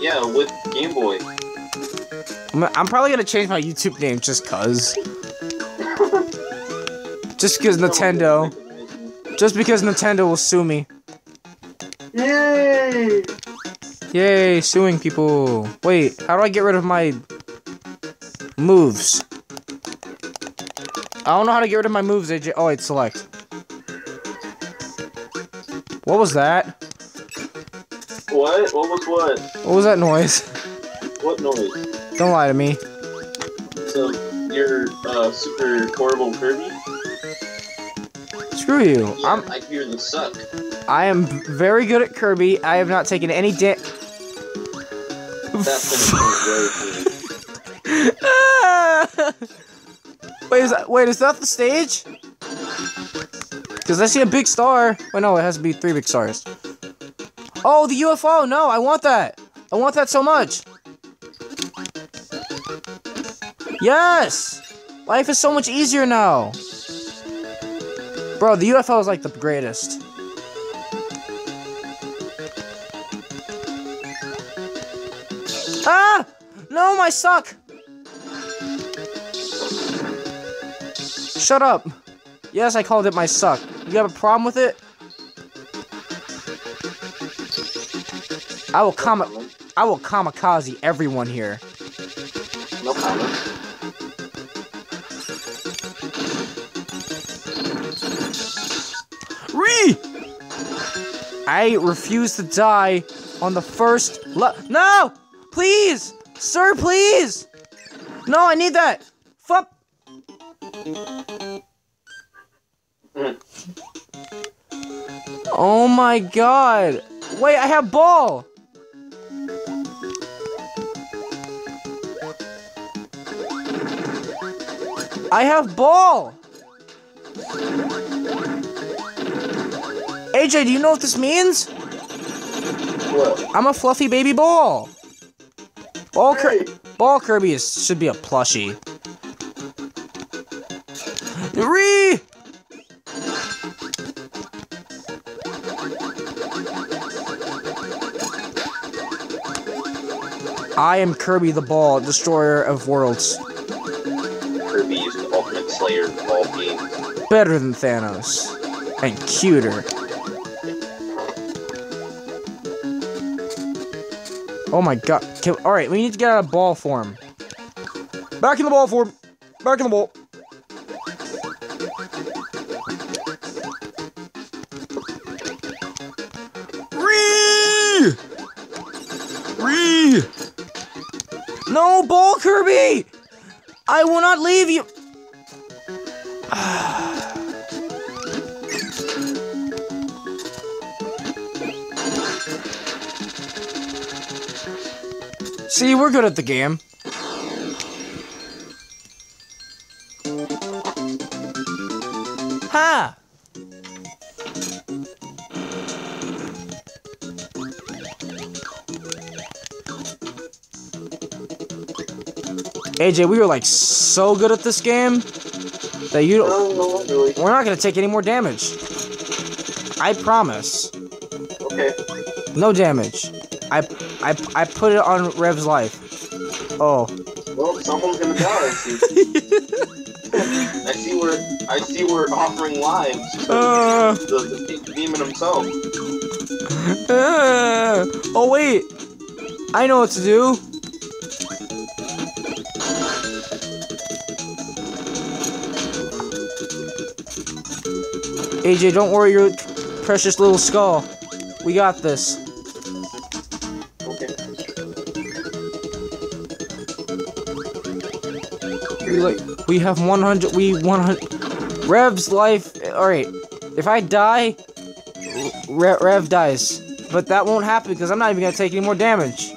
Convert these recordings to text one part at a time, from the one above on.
Yeah, with Game Boy. I'm, I'm probably gonna change my YouTube name just cause. just because Nintendo. Just because Nintendo will sue me. Yay! Yay, suing people. Wait, how do I get rid of my moves? I don't know how to get rid of my moves, AJ. Oh, wait, select. What was that? What? What was what? What was that noise? What noise? Don't lie to me. So, you're uh, super horrible Kirby? Screw you. Yeah, I'm I hear the suck. I am very good at Kirby. I have not taken any da- That's very Ah! wait, is that wait, is that the stage? Cause I see a big star. Wait, no, it has to be three big stars. Oh, the UFO! No, I want that. I want that so much. Yes! Life is so much easier now. Bro, the UFO is like the greatest. Ah! No, my suck! Shut up. Yes, I called it my suck. You have a problem with it? I will kama I will kamikaze everyone here. No comment. Re! I refuse to die on the first le- No! Please! Sir, please! No, I need that! Fuck! Mm. Oh my god! Wait, I have ball! I have ball! AJ, do you know what this means? What? I'm a fluffy baby ball. Ball, Hey. ball Kirby is, should be a plushie. Re! I am Kirby the Ball, destroyer of worlds. Better than Thanos. And cuter. Oh my god. Alright, we need to get out of ball form. Back in the ball form. Back in the ball. No ball, Kirby! I will not leave you. See, we're good at the game. Ha! AJ, we were like so good at this game that you don't. No, no, not really. We're not gonna take any more damage. I promise. Okay. No damage. I I I put it on Rev's life. Oh. Well, someone's gonna die. I see. I see we're I see we're offering lives to Uh, the, the demon himself. uh, oh wait. I know what to do. AJ, don't worry your precious little skull. We got this. We like we have 100 we 100 Rev's life all right. If I die Re- Rev dies. But that won't happen because I'm not even going to take any more damage.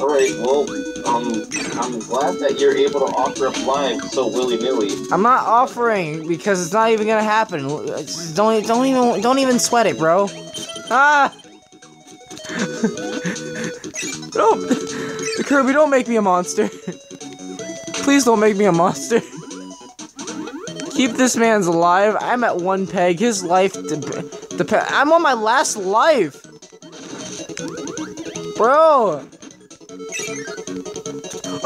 All right. Well, um, I'm glad that you're able to offer up lives so willy nilly. I'm not offering because it's not even going to happen. Don't don't even don't even sweat it, bro. Ah! don't Kirby, don't make me a monster. Please don't make me a monster. Keep this man's alive. I'm at one peg. His life dep- dep- I'm on my last life. Bro,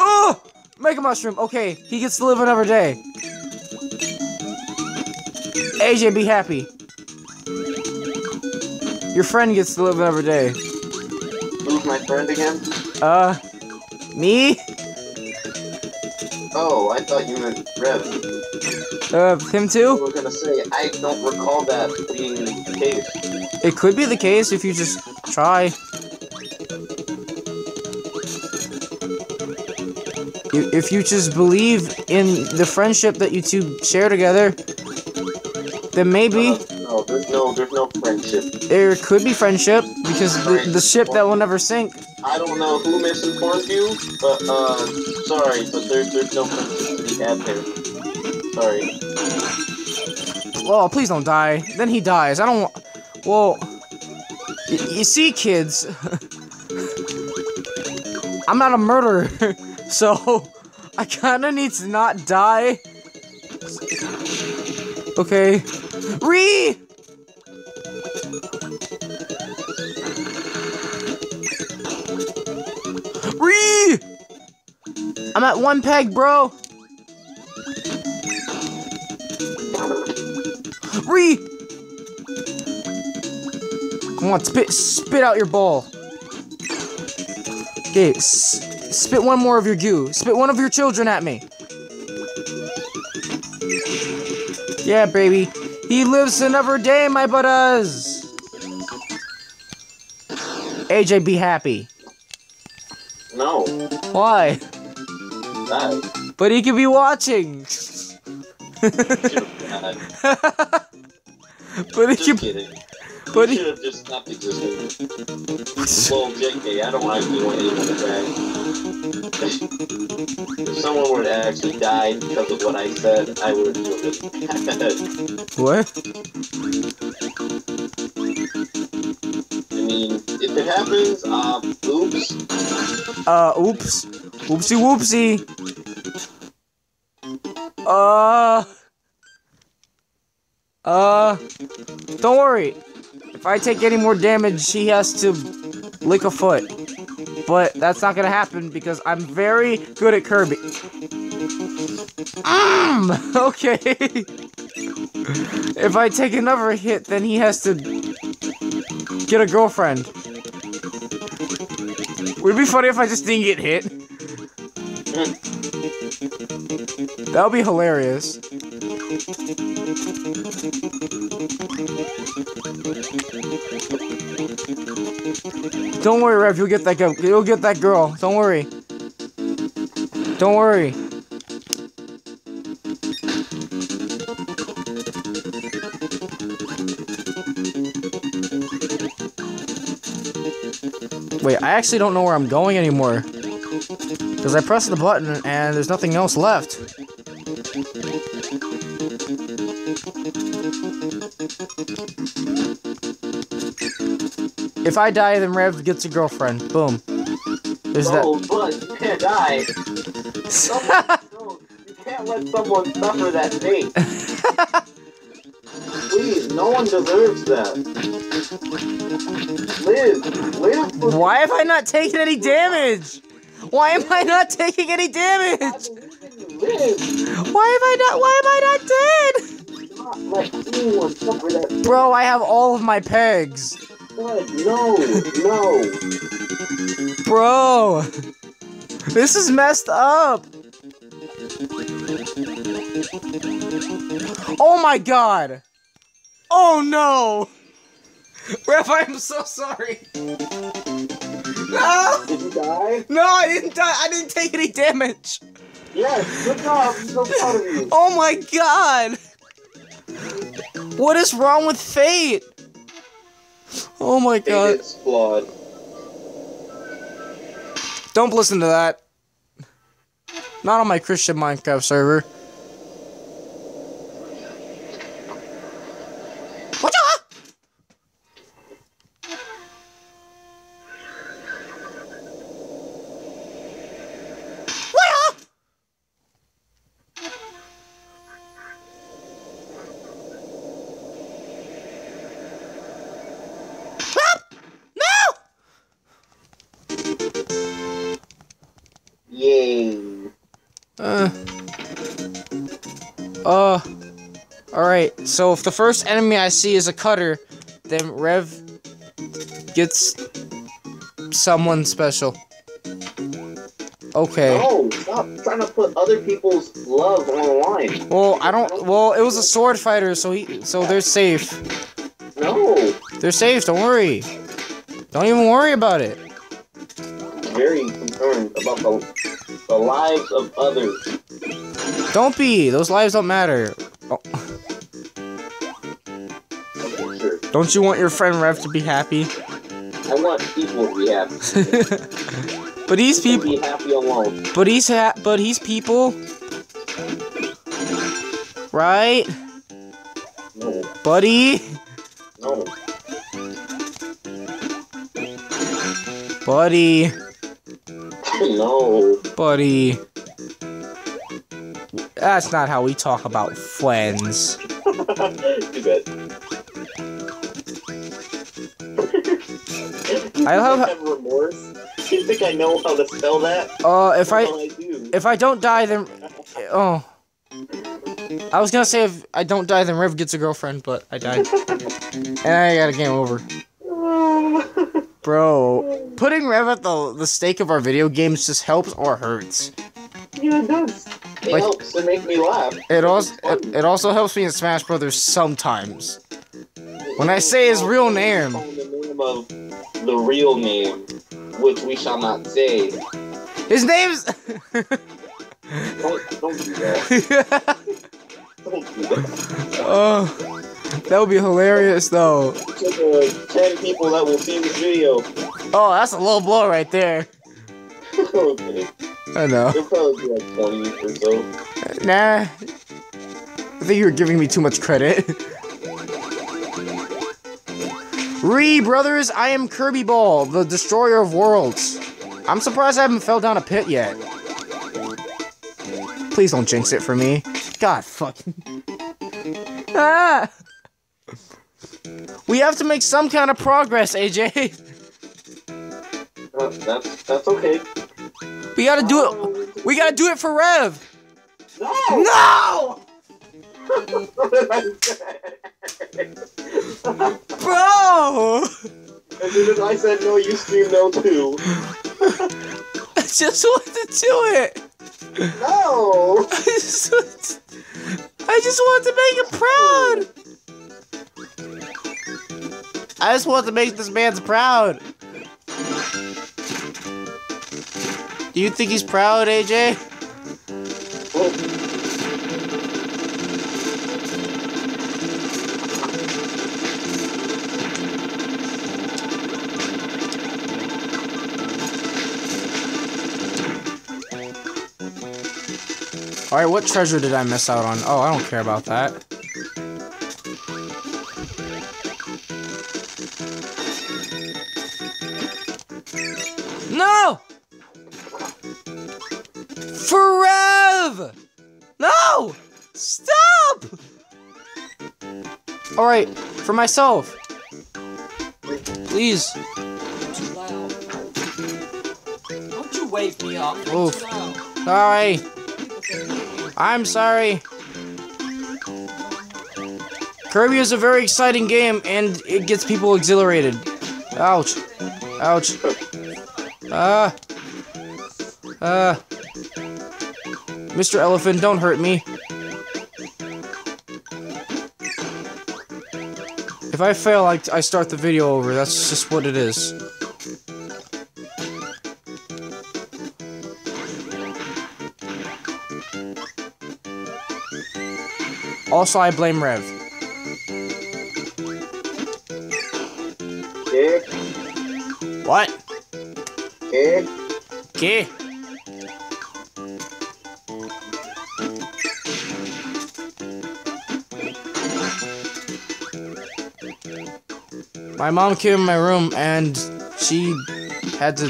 Oh! Mega Mushroom. Okay, he gets to live another day. AJ, be happy. Your friend gets to live another day. Who's my friend again? Uh, me? I thought you meant Rev. Uh, him too? was gonna say, I don't recall that being the case. It could be the case if you just try. If you just believe in the friendship that you two share together, then maybe Uh, no, there's no, there's no friendship. there could be friendship because the, the ship that will never sink. I don't know who misinformed you, but, uh, sorry, but there's, there's no there. Sorry. Well, please don't die. Then he dies. I don't. Well, you see, kids, I'm not a murderer, so I kind of need to not die. Okay, Re. Re. I'm at one peg, bro. Re! Come on, spit, spit out your ball. Okay, s- spit one more of your goo. Spit one of your children at me. Yeah, baby. He lives another day, my buddas. AJ, be happy. No, Why? But he could be watching. but Just could. kidding. But you should have just stopped existing. Well, JK, I don't anyone to die. if someone were to actually die because of what I said, I would really bad. what? I mean, if it happens, um, oops. Uh, oops. Whoopsie whoopsie. Uh. Uh. Don't worry. If I take any more damage, she has to lick a foot. But that's not gonna happen because I'm very good at Kirby. Mmm! Okay. if I take another hit, then he has to get a girlfriend. Would it be funny if I just didn't get hit? That would be hilarious. Don't worry, Rev. You'll get that girl. You'll get that girl. Don't worry. Don't worry. Wait, I actually don't know where I'm going anymore. Because I pressed the button and there's nothing else left. If I die, then Rev gets a girlfriend. Boom. There's that. Oh, but you can't die. Someone, no, you can't let someone suffer that fate. Please, no one deserves that. Live, live Why have I not taken any damage? Why am I not taking any damage? Why am I not? Why am I not dead? Bro, I have all of my pegs. No, no. Bro, this is messed up. Oh my god. Oh no. Rev, I'm so sorry. No, Did you die? no, I didn't die. I didn't take any damage. Yes, good job. I'm so proud of you. Oh my god. What is wrong with fate? Oh my god. It's flawed. Don't listen to that. Not on my Christian Minecraft server. Uh. Uh. Alright, so if the first enemy I see is a cutter, then Rev gets someone special. Okay. No, stop trying to put other people's love on the line. Well, I don't. Well, it was a sword fighter, so he, so they're safe. No. They're safe. Don't worry. Don't even worry about it. Very concerned about the, the lives of others. Don't be. Those lives don't matter. Oh, Okay, sure. don't you want your friend Rev to be happy? I want people to be happy. but he's People people. be happy alone. But he's ha- But he's people. Right, No. buddy. No. Buddy. no. Buddy. That's not how we talk about friends. Too bad. I love have remorse. You think I know how to spell that? Uh, if I I if I don't die, then oh, I was gonna say if I don't die, then Rev gets a girlfriend, but I died, and I got a game over. Bro, putting Rev at the the stake of our video games just helps or hurts. yeah, it does. It Like- helps to make me laugh. It also it, it also helps me in Smash Brothers sometimes. When I say his real name. Call The name of the real name, which we shall not say. His name's. Don't, don't do that. Don't do that. oh, that would be hilarious though. Ten people that will see this video. Oh, that's a low blow right there. okay. I know. It'll probably be like 20 or so. Nah. I think you're giving me too much credit. Re brothers, I am Kirby Ball, the destroyer of worlds. I'm surprised I haven't fell down a pit yet. Please don't jinx it for me. God fucking. ah! We have to make some kind of progress, AJ. Uh, that's, that's okay. We gotta do it. We gotta do it for Rev. No! No! Bro! As soon as I said no, you screamed no too. I just want to do it. No! I just want to, I just want to make him proud. I just want to make this man's proud. Do you think he's proud, AJ? Alright, what treasure did I miss out on? Oh, I don't care about that. For myself. Please. Don't you wake me up. Oof. Sorry. People can hear you. I'm sorry. Kirby is a very exciting game and it gets people exhilarated. Ouch. Ouch. Ah. Ah. Mr. Elephant, don't hurt me. If I fail, I, I start the video over. That's just what it is. Also, I blame Rev. What? kick. Okay. My mom came in my room and she had to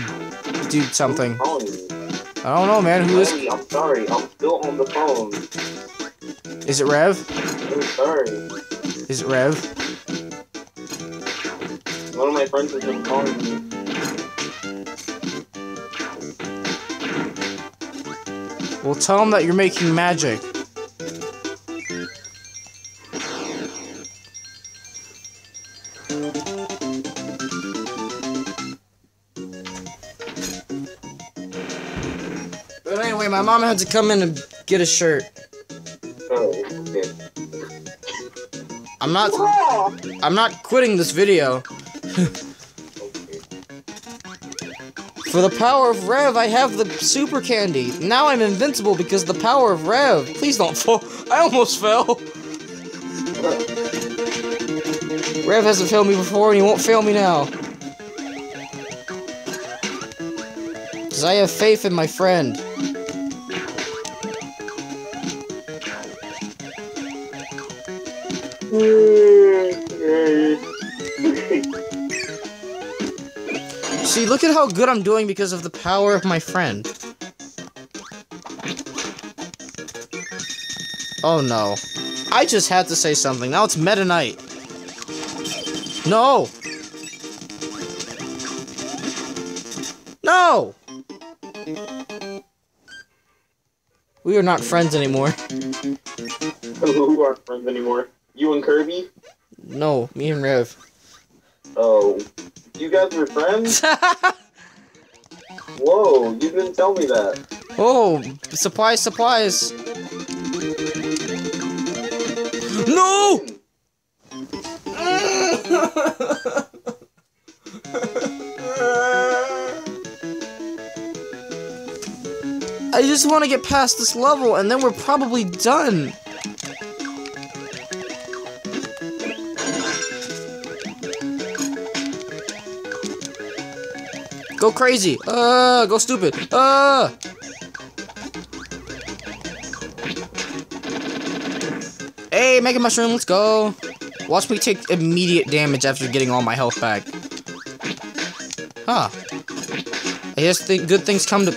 do something. I don't know, man. Who is? Hey, I'm sorry. I'm still on the phone. Is it Rev? I'm sorry. Is it Rev? One of my friends has been calling me. Well, tell him that you're making magic. My mom had to come in and get a shirt. Oh, okay. I'm not. I'm not quitting this video. For the power of Rev, I have the super candy. Now I'm invincible because the power of Rev. Please don't fall. I almost fell. Rev hasn't failed me before, and he won't fail me now. Because I have faith in my friend. See, look at how good I'm doing because of the power of my friend. Oh no. I just had to say something. Now it's Meta Knight. No! No! We are not friends anymore. Who aren't friends anymore? You and Kirby? No, me and Rev. Oh, you guys were friends? Whoa, you didn't tell me that. Oh, surprise, surprise. No! I just want to get past this level and then we're probably done. Go crazy. Uh, go stupid. Uh. Hey, Mega Mushroom, let's go. Watch me take immediate damage after getting all my health back. Huh. I guess th good things come to...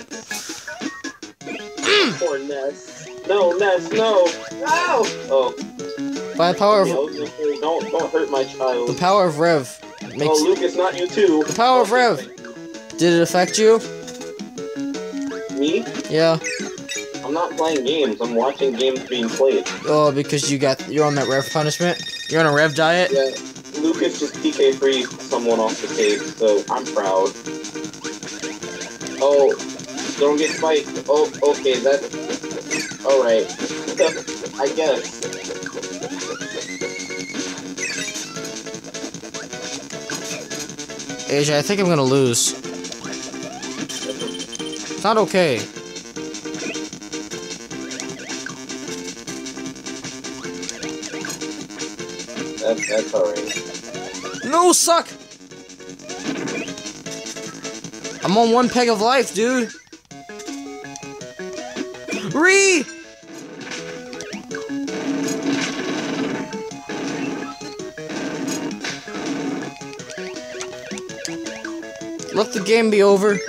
Poor Ness. No, Ness, no. No! Oh, By the power of... yeah, I was gonna don't, don't hurt my child. The power of Rev. Makes... Oh, Lucas, not you too. The power of Rev. Did it affect you? Me? Yeah. I'm not playing games. I'm watching games being played. Oh, because you got... You're on that Rev punishment? You're on a Rev diet? Yeah, Lucas just PK free someone off the cave, so I'm proud. Oh, don't get spiked. Oh, okay, that. Alright. I guess. AJ, I think I'm gonna lose. It's not okay. That, that's alright. No, suck! I'm on one peg of life, dude. Re! Let the game be over.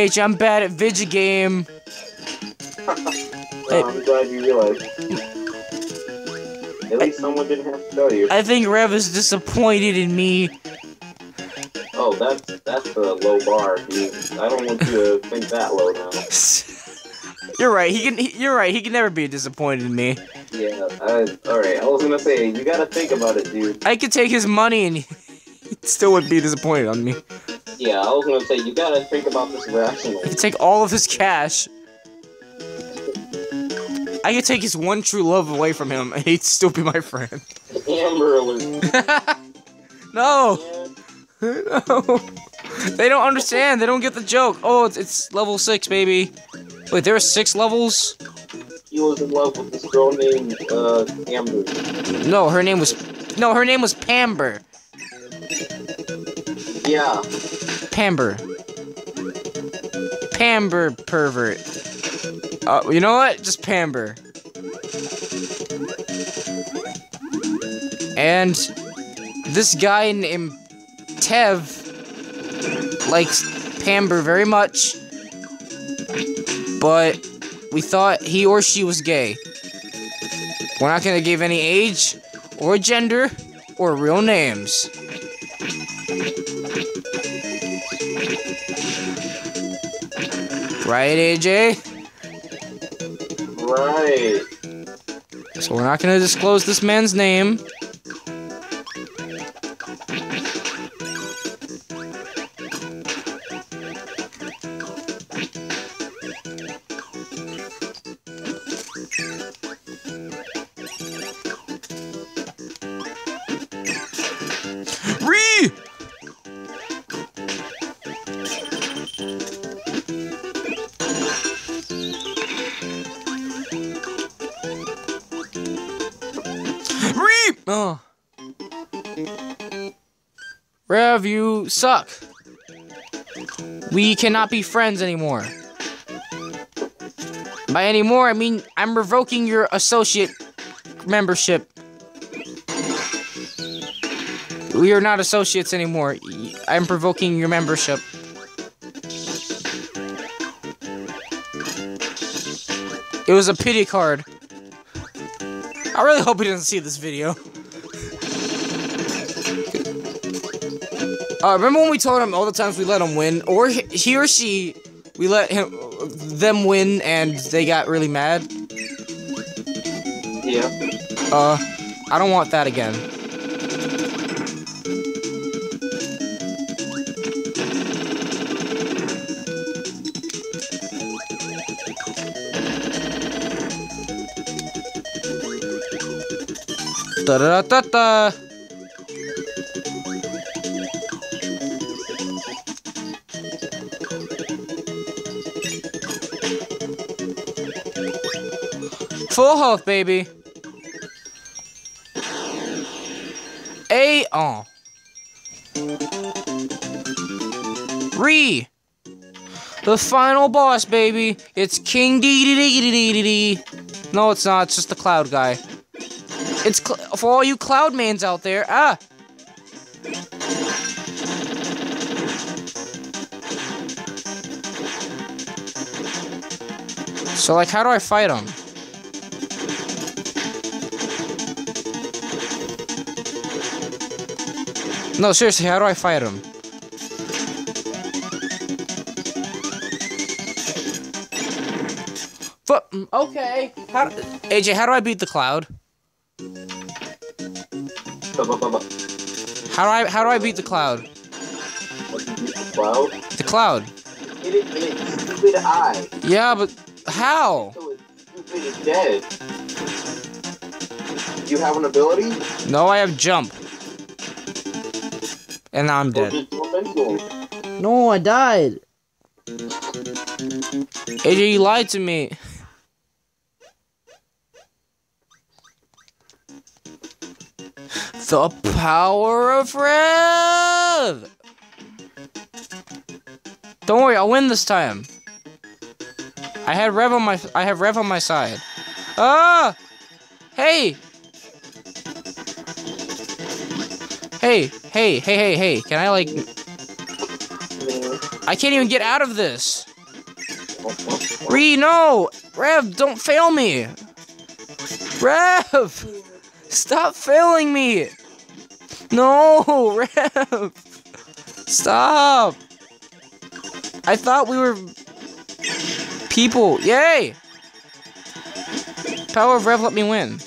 Age, I'm bad at video game. Oh, I'm glad you realized. At least someone didn't have to tell you. I think Rev is disappointed in me. Oh, that's that's a low bar, dude. I don't want you to think that low now. you're right. He can. He, you're right. He can never be disappointed in me. Yeah, I, alright. I was gonna say, you gotta think about it, dude. I could take his money and he still would be disappointed on me. Yeah, I was gonna say, you gotta think about this rationally. I could take all of his cash. I could take his one true love away from him and he'd still be my friend. Amber Alert. no, Yeah. no. They don't understand. They don't get the joke. Oh, it's, it's level six, baby. Wait, there are six levels? He was in love with this girl named, uh, Amber. No, her name was. No, her name was Pamber. Yeah. Pamber. Pamber pervert. Uh, you know what? Just Pamber. And this guy named Tev likes Pamber very much, but we thought he or she was gay. We're not gonna give any age, or gender, or real names. Right, AJ? Right. So we're not gonna disclose this man's name. Suck. We cannot be friends anymore. By anymore, I mean I'm revoking your associate membership. We are not associates anymore. I'm provoking your membership. It was a pity card. I really hope he doesn't see this video. Uh, remember when we told him all the times we let him win, or he, or she, we let him, them win, and they got really mad. Yeah. Uh, I don't want that again. Da da da da da. Full health, baby. A oh. Re. The final boss, baby. It's King Dee Dee Dee Dee Dee Dee. No, it's not. It's just the cloud guy. It's for all you cloud mans out there. Ah. So, like, how do I fight him? No, seriously, how do I fight him? But okay. How AJ, how do I beat the cloud? How do I how do I beat the cloud? What did you use the cloud? The cloud. It is, it is stupid eye. Yeah, but how? So stupid it's dead. Do you have an ability? No, I have jump. And now I'm dead. just jump into him? No, I died. AJ, you lied to me. The power of Rev! Don't worry, I'll win this time. I had Rev on my I have Rev on my side. Ah! Hey! Hey, hey, hey, hey, hey. Can I like I can't even get out of this. Ree, no! Rev, don't fail me! Rev! Stop failing me! No, Rev! Stop! I thought we were people. Yay! Power of Rev let me win.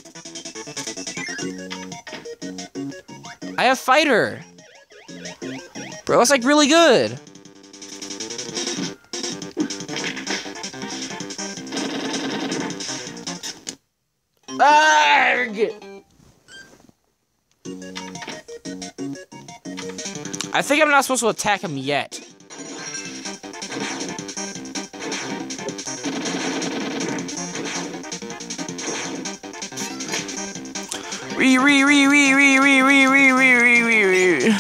I have fighter. Bro, it's like really good. Arg! I think I'm not supposed to attack him yet. Re re re re re re re re re re re re.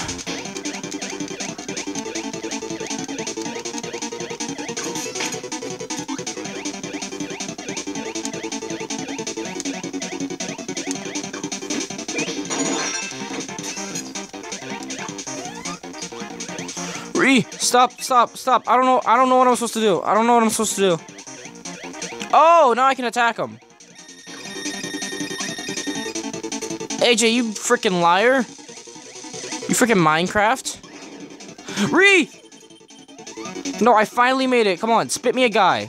Re, stop, stop, stop. I don't know. I don't know what I'm supposed to do. I don't know what I'm supposed to do. Oh, now I can attack him. AJ, you freaking liar. You freaking Minecraft. Re! No, I finally made it. Come on, spit me a guy.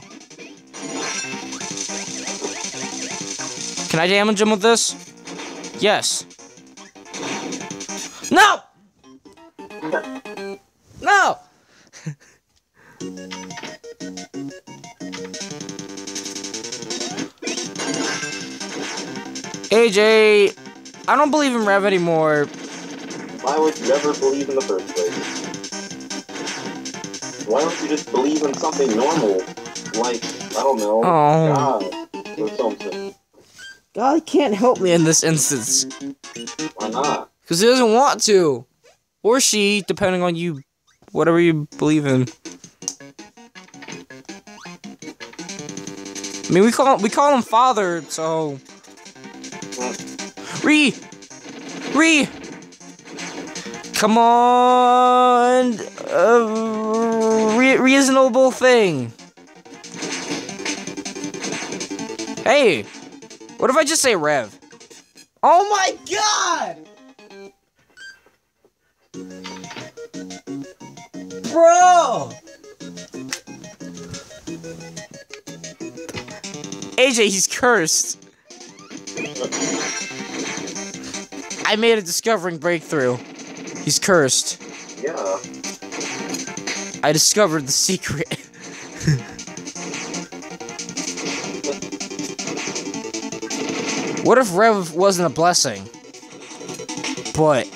Can I damage him with this? Yes. No! No! AJ, I don't believe in Rev anymore. Why would you ever believe in the first place? Why don't you just believe in something normal? Like, I don't know, Oh. God or something. God can't help me in this instance. Why not? Because he doesn't want to. Or she, depending on you, whatever you believe in. I mean, we call we call him father, so. Re, re. Come on, uh, re- reasonable thing. Hey, what if I just say Rev? Oh my god! Bro! AJ, he's cursed. I made a discovering breakthrough. He's cursed. Yeah. I discovered the secret. what if Rev wasn't a blessing, but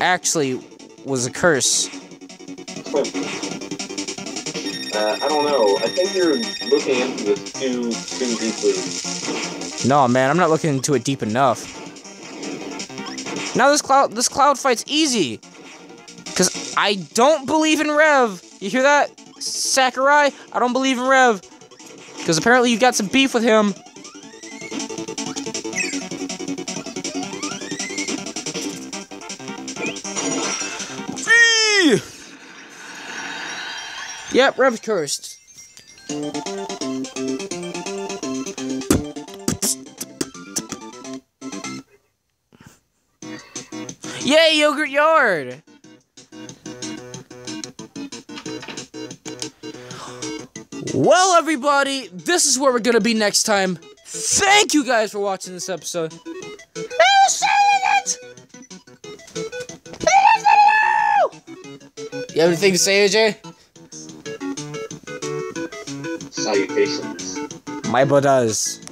actually was a curse? uh, I don't know. I think you're looking into this too too deeply. No, man, I'm not looking into it deep enough. Now this cloud this cloud fight's easy. Cause I don't believe in Rev. You hear that? Sakurai? I don't believe in Rev. Cause apparently you got some beef with him. Yep, Rev's cursed. Yay, Yogurt Yard! Well, everybody, this is where we're gonna be next time. Thank you guys for watching this episode. You have anything to say, AJ? Salutations. My butt does.